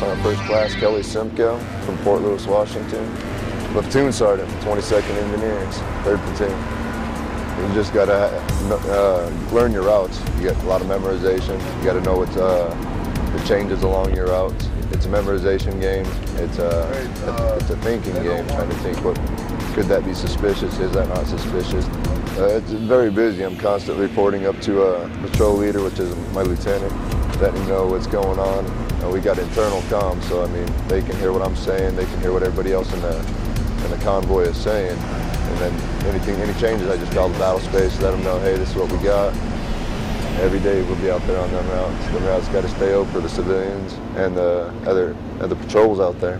First Class Kelly Simco from Fort Lewis, Washington. Platoon Sergeant, 22nd Engineers, 3rd Platoon. You just gotta uh, learn your routes. You get a lot of memorization. You gotta know what uh, the changes along your routes. It's a memorization game. It's a, it's a thinking game, trying to think what could that be suspicious? Is that not suspicious? Uh, it's very busy. I'm constantly reporting up to a patrol leader, which is my lieutenant, letting him know what's going on. We got internal comms, so I mean, they can hear what I'm saying. They can hear what everybody else in the in the convoy is saying. And then anything, any changes, I just call the battle space, let them know, hey, this is what we got. Every day we'll be out there on them routes. The routes got to stay open for the civilians and the other other patrols out there.